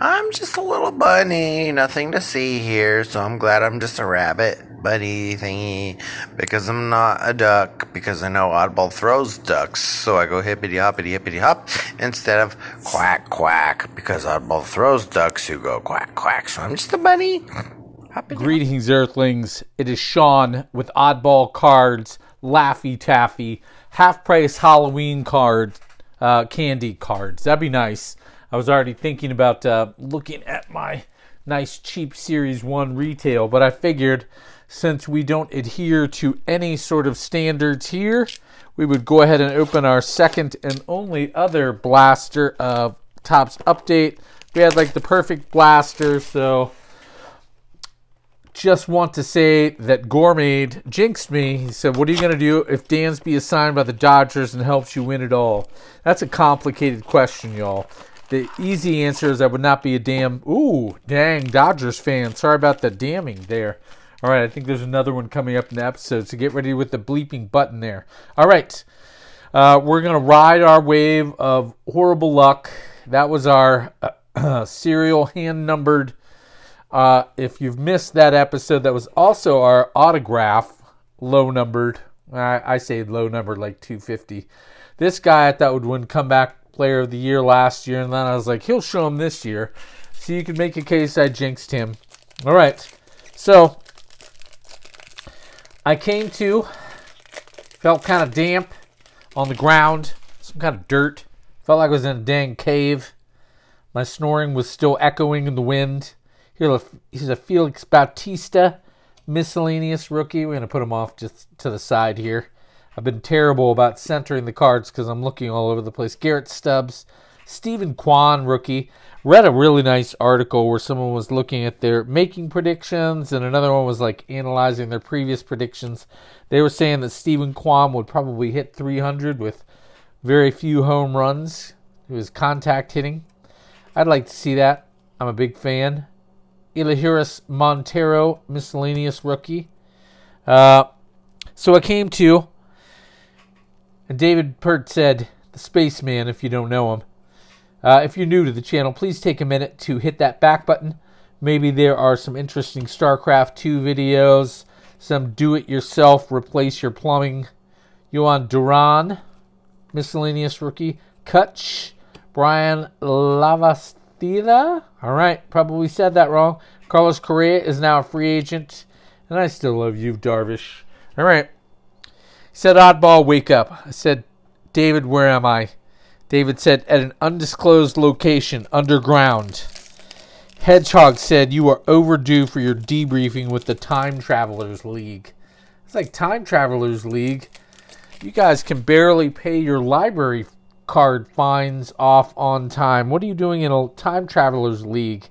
I'm just a little bunny, nothing to see here, so I'm glad I'm just a rabbit bunny thingy because I'm not a duck because I know Oddball throws ducks, so I go hippity hoppity hippity hop instead of quack quack because Oddball throws ducks who go quack quack, so I'm just a bunny. Hoppity Greetings, Earthlings. It is Sean with Oddball Cards, Laffy Taffy, half price Halloween card, uh, candy cards. That'd be nice. I was already thinking about uh, looking at my nice cheap Series 1 retail, but I figured since we don't adhere to any sort of standards here, we would go ahead and open our second and only other blaster of Topps Update. We had like the perfect blaster, so just want to say that Gourmet jinxed me. He said, What are you going to do if Dansby is signed by the Dodgers and helps you win it all? That's a complicated question, y'all. The easy answer is I would not be a damn, ooh, dang, Dodgers fan. Sorry about the damning there. All right, I think there's another one coming up in the episode, so get ready with the bleeping button there. All right, uh, we're going to ride our wave of horrible luck. That was our uh, serial hand numbered uh, if you've missed that episode, that was also our autograph, low numbered. I, I say low numbered, like 250. This guy I thought would win comeback player of the year last year, and then I was like, he'll show him this year. So you can make a case I jinxed him. All right. So I came to, felt kind of damp on the ground, some kind of dirt. Felt like I was in a dang cave. My snoring was still echoing in the wind. Here's a Felix Bautista miscellaneous rookie. We're going to put him off just to the side here. I've been terrible about centering the cards because I'm looking all over the place. Garrett Stubbs, Steven Kwan rookie. Read a really nice article where someone was looking at their making predictions, and another one was like analyzing their previous predictions. They were saying that Steven Kwan would probably hit 300 with very few home runs. It was contact hitting. I'd like to see that. I'm a big fan. Elehuris Montero, miscellaneous rookie. Uh, so I came to, and David Pert said, the spaceman, if you don't know him. Uh, if you're new to the channel, please take a minute to hit that back button. Maybe there are some interesting StarCraft 2 videos, some do it yourself, replace your plumbing. Jhoan Duran, miscellaneous rookie. Kutch, Brian Lavas Theda. All right, probably said that wrong. Carlos Correa is now a free agent, and I still love you, Darvish. All right. He said, Oddball, wake up. I said, David, where am I? David said, at an undisclosed location, underground. Hedgehog said, you are overdue for your debriefing with the Time Travelers League. It's like Time Travelers League. You guys can barely pay your library card fines off on time. What are you doing in a time travelers league?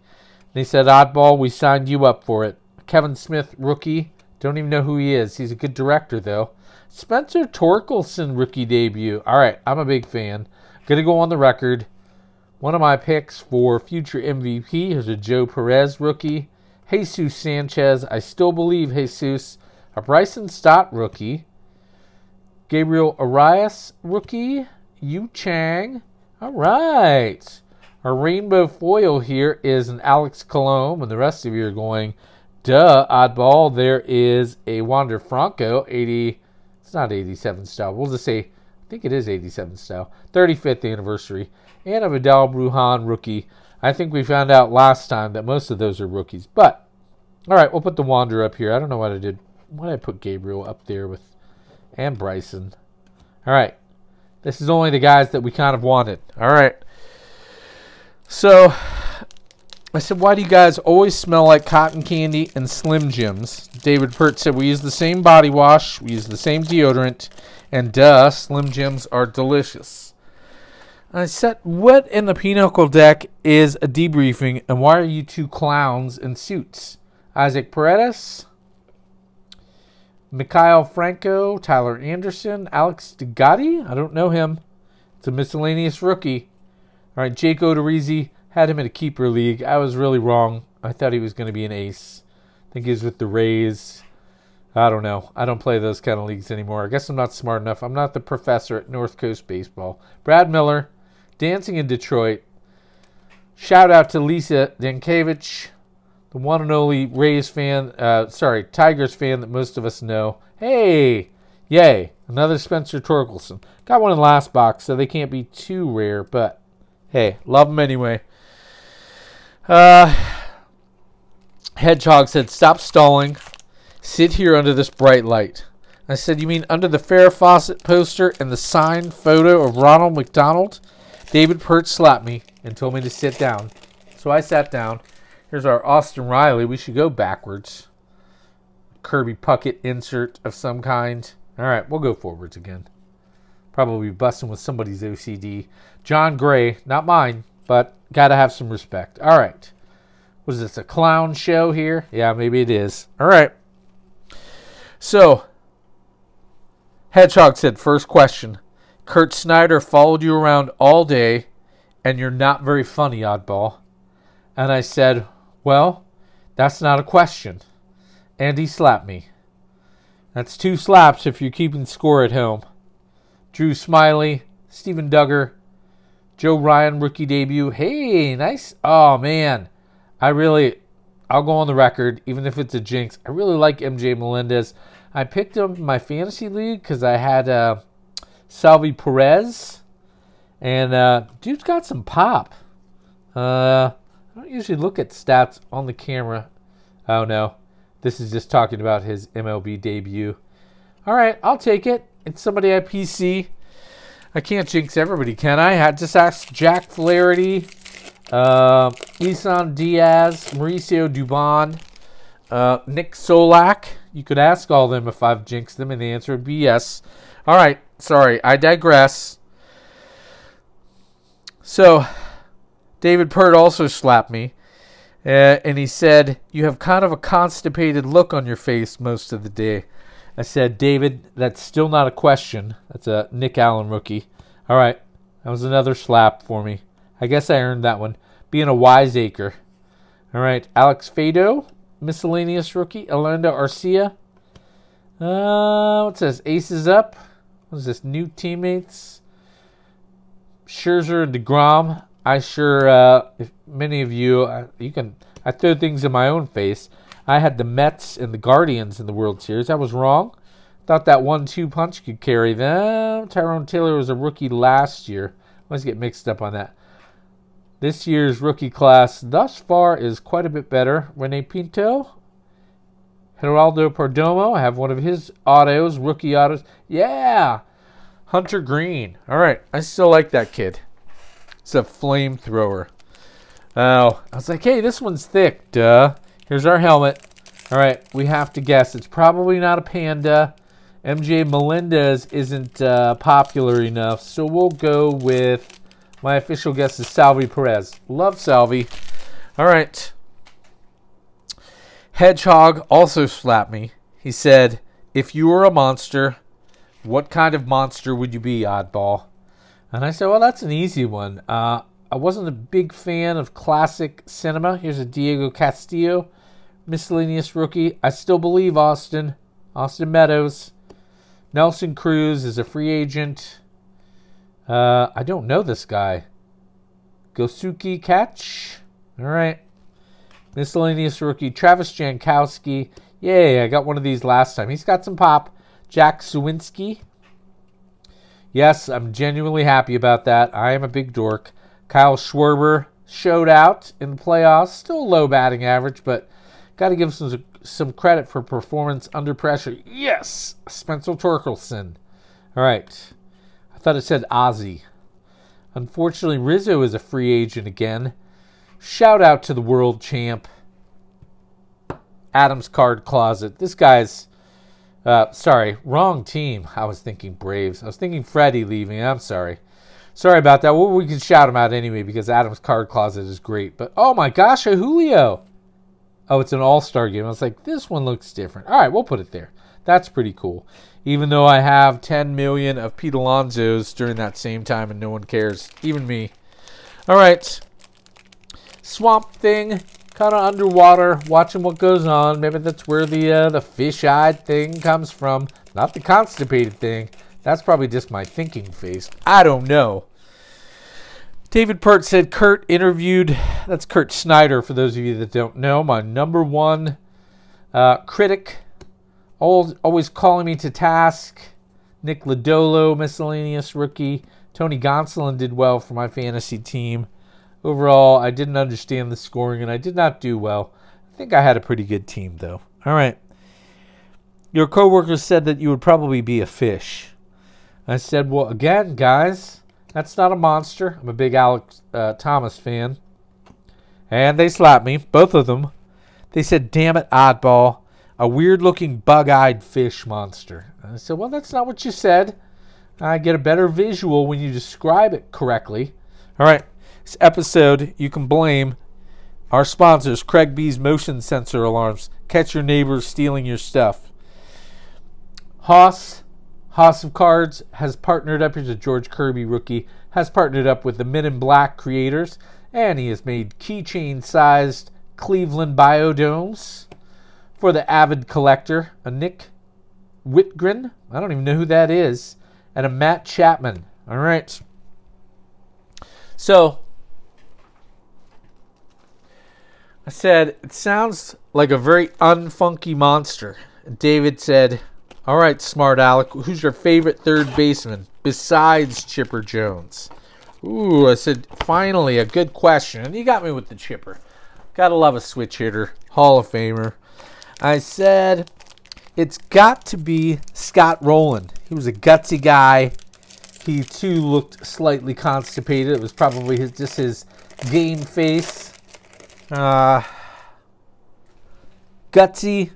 They said, Oddball, we signed you up for it. Kevin Smith, rookie. Don't even know who he is. He's a good director, though. Spencer Torkelson, rookie debut. All right, I'm a big fan. Gonna go on the record. One of my picks for future MVP is a Joe Perez rookie. Jesus Sanchez. I still believe Jesus. A Bryson Stott rookie. Gabriel Arias rookie. Yu Chang. All right. Our rainbow foil here is an Alex Colomé, and the rest of you are going, duh, oddball. There is a Wander Franco, 80, it's not 87 style. We'll just say, I think it is 87 style. 35th anniversary. And a Vidal Bruján rookie. I think we found out last time that most of those are rookies. But, all right, we'll put the Wander up here. I don't know what I did. Why did I put Gabriel up there with, and Bryson? All right. This is only the guys that we kind of wanted. All right. So I said, why do you guys always smell like cotton candy and Slim Jims? David Pert said, we use the same body wash, we use the same deodorant, and duh, Slim Jims are delicious. I said, what in the pinochle deck is a debriefing, and why are you two clowns in suits? Isaac Paredes, Maikel Franco, Tyler Anderson, Alex De Goti. I don't know him. It's a miscellaneous rookie. All right, Jake Odorizzi had him in a keeper league. I was really wrong. I thought he was going to be an ace. I think he's with the Rays. I don't know. I don't play those kind of leagues anymore. I guess I'm not smart enough. I'm not the professor at North Coast Baseball. Brad Miller, dancing in Detroit. Shout out to Lisa Dankevich, the one and only Rays fan, uh, sorry, Tigers fan that most of us know. Hey, yay, another Spencer Torkelson. Got one in the last box, so they can't be too rare, but hey, love them anyway. Uh, Hedgehog said, Stop stalling. Sit here under this bright light. I said, You mean under the Farrah Fawcett poster and the signed photo of Ronald McDonald? David Pert slapped me and told me to sit down. So I sat down. Here's our Austin Riley. We should go backwards. Kirby Puckett insert of some kind. All right, we'll go forwards again. Probably busting with somebody's OCD. Jon Gray, not mine, but gotta have some respect. All right. Was this a clown show here? Yeah, maybe it is. All right. So, Hedgehog said, first question. Kurt Snyder followed you around all day, and you're not very funny, oddball. And I said, Well, that's not a question. And he slapped me. That's two slaps if you're keeping score at home. Drew Smyly, Steven Duggar, Joe Ryan, rookie debut. Hey, nice. Oh, man. I really, I'll go on the record, even if it's a jinx. I really like MJ Melendez. I picked him in my fantasy league because I had uh, Salvy Perez, and uh, dude's got some pop. Uh, I don't usually look at stats on the camera. Oh no, this is just talking about his MLB debut. All right, I'll take it. It's somebody at PC. I can't jinx everybody, can I? I just ask Jack Flaherty, uh, Isan Diaz, Mauricio Dubon, uh, Nick Solak. You could ask all them if I've jinxed them, and the answer would be yes. All right, sorry, I digress. So, David Pert also slapped me, uh, and he said, You have kind of a constipated look on your face most of the day. I said, David, that's still not a question. That's a Nick Allen rookie. All right, that was another slap for me. I guess I earned that one. Being a wiseacre. All right, Alex Fado, miscellaneous rookie. Orlando Arcia. Uh, what says? Aces up. What is this? New teammates. Scherzer and Degrom. I sure, uh, if many of you, uh, you can. I throw things in my own face. I had the Mets and the Guardians in the World Series. I was wrong. Thought that one-two punch could carry them. Tyrone Taylor was a rookie last year. Always get mixed up on that. This year's rookie class thus far is quite a bit better. Rene Pinto, Geraldo Perdomo, I have one of his autos, rookie autos. Yeah, Hunter Greene. All right, I still like that kid. It's a flamethrower. Oh, I was like, hey, this one's thick, duh. Here's our helmet. All right, we have to guess. It's probably not a panda. MJ Melendez isn't uh, popular enough, so we'll go with my official guess is Salvy Perez. Love Salvy. All right. Hedgehog also slapped me. He said, If you were a monster, what kind of monster would you be, oddball? And I said, Well, that's an easy one. Uh, I wasn't a big fan of classic cinema. Here's a Diego Castillo, miscellaneous rookie. I still believe Austin. Austin Meadows. Nelson Cruz is a free agent. Uh, I don't know this guy. Gosuke Katoh. All right. Miscellaneous rookie Travis Jankowski. Yay, I got one of these last time. He's got some pop. Jack Suwinski. Yes, I'm genuinely happy about that. I am a big dork. Kyle Schwarber showed out in the playoffs. Still low batting average, but got to give some some credit for performance under pressure. Yes, Spencer Torkelson. All right. I thought it said Ozzy. Unfortunately, Rizzo is a free agent again. Shout out to the world champ. Adams Card Closet. This guy's. Uh, sorry, wrong team. I was thinking Braves. I was thinking Freddie leaving. I'm sorry. Sorry about that. Well, we can shout him out anyway because Adams Card Closet is great. But oh my gosh, a Julio. Oh, it's an all star game. I was like, this one looks different. All right, we'll put it there. That's pretty cool even though I have 10 million of Pete Alonso's during that same time and no one cares, even me. All right. Swamp Thing, kind of underwater, watching what goes on. Maybe that's where the uh, the fish-eyed thing comes from, not the constipated thing. That's probably just my thinking face. I don't know. David Pert said Kurt interviewed, that's Kurt Snyder, for those of you that don't know, my number one uh, critic, always, calling me to task. Nick Lodolo, miscellaneous rookie. Tony Gonsolin did well for my fantasy team. Overall, I didn't understand the scoring and I did not do well. I think I had a pretty good team, though. All right. Your coworker said that you would probably be a fish. I said, well, again, guys, that's not a monster. I'm a big Alex uh, Thomas fan. And they slapped me, both of them. They said, damn it, oddball. A weird looking bug eyed fish monster. And I said, well, that's not what you said. I get a better visual when you describe it correctly. All right. This episode, you can blame our sponsors, Craig B's motion sensor alarms. Catch your neighbors stealing your stuff. Hoss, Hoss of Cards has partnered up. Here's a George Kirby rookie. Has partnered up with the Men in Black creators, and he has made keychain-sized Cleveland biodomes for the avid collector. A Nick Wittgren. I don't even know who that is, and a Matt Chapman. All right. So I said, it sounds like a very unfunky monster. David said, all right, smart Alec, who's your favorite third baseman besides Chipper Jones? Ooh, I said, finally, a good question. And you got me with the Chipper. Gotta love a switch hitter, Hall of Famer. I said, it's got to be Scott Rolen. He was a gutsy guy. He too looked slightly constipated. It was probably his, just his game face. Uh, gutsy,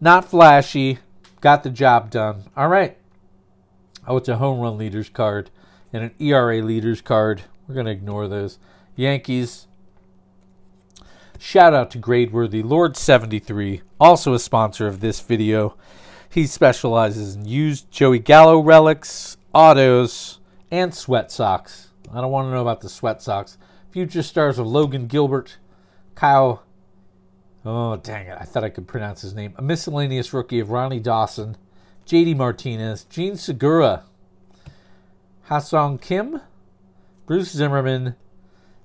not flashy, got the job done. All right. Oh, it's a home run leaders card and an ERA leaders card. We're going to ignore those. Yankees. Shout out to Gradeworthy Lord 73, also a sponsor of this video. He specializes in used Joey Gallo relics, autos, and sweat socks. I don't want to know about the sweat socks. Future stars of Logan Gilbert, Kyle. Oh, dang it. I thought I could pronounce his name. A miscellaneous rookie of Ronnie Dawson, JD Martinez, Jean Segura, Ha-Seong Kim, Bruce Zimmerman,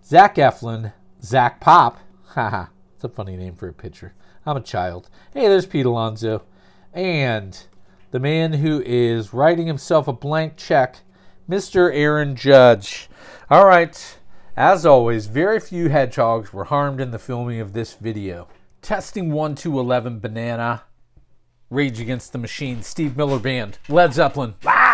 Zach Eflin, Zach Pop. Haha, it's a funny name for a pitcher. I'm a child. Hey, there's Pete Alonso. And the man who is writing himself a blank check, Mr. Aaron Judge. All right. As always, very few hedgehogs were harmed in the filming of this video. Testing 1 to 11 banana. Rage Against the Machine, Steve Miller Band, Led Zeppelin. Ah!